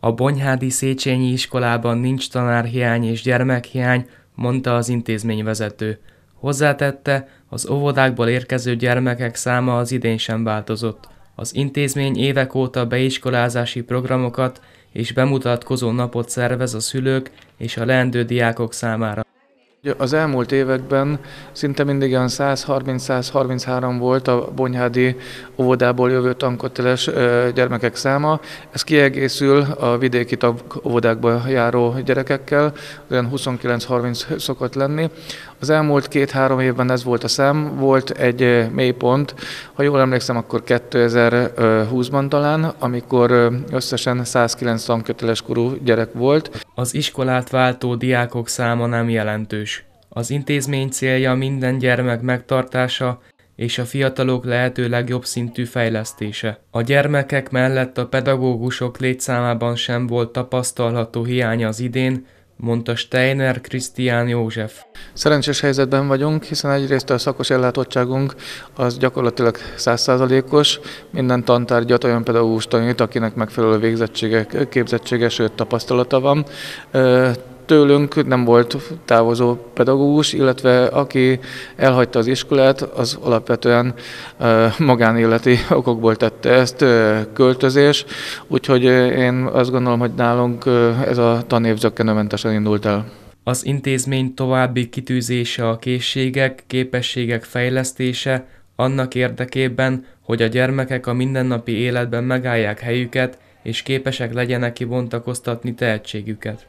A Bonyhádi Széchenyi iskolában nincs tanárhiány és gyermekhiány, mondta az intézményvezető. Hozzátette, az óvodákból érkező gyermekek száma az idén sem változott. Az intézmény évek óta beiskolázási programokat és bemutatkozó napot szervez a szülők és a leendő diákok számára. Az elmúlt években szinte mindig olyan 130-133 volt a Bonyhádi óvodából jövő tankoteles gyermekek száma. Ez kiegészül a vidéki óvodákba járó gyerekekkel, olyan 29-30 szokott lenni. Az elmúlt két-három évben ez volt a szám, volt egy mélypont, ha jól emlékszem, akkor 2020-ban talán, amikor összesen 109 tanköteles korú gyerek volt. Az iskolát váltó diákok száma nem jelentős. Az intézmény célja minden gyermek megtartása és a fiatalok lehető legjobb szintű fejlesztése. A gyermekek mellett a pedagógusok létszámában sem volt tapasztalható hiánya az idén, mondta Steiner Krisztián József. Szerencsés helyzetben vagyunk, hiszen egyrészt a szakos ellátottságunk az gyakorlatilag százszázalékos, minden tantárgyat olyan pedagógus tanít, akinek megfelelő végzettsége, képzettsége, sőt tapasztalata van tőlünk nem volt távozó pedagógus, illetve aki elhagyta az iskolát, az alapvetően magánéleti okokból tette ezt, költözés, úgyhogy én azt gondolom, hogy nálunk ez a tanév zökkenőmentesen indult el. Az intézmény további kitűzése a készségek, képességek fejlesztése annak érdekében, hogy a gyermekek a mindennapi életben megállják helyüket, és képesek legyenek kibontakoztatni tehetségüket.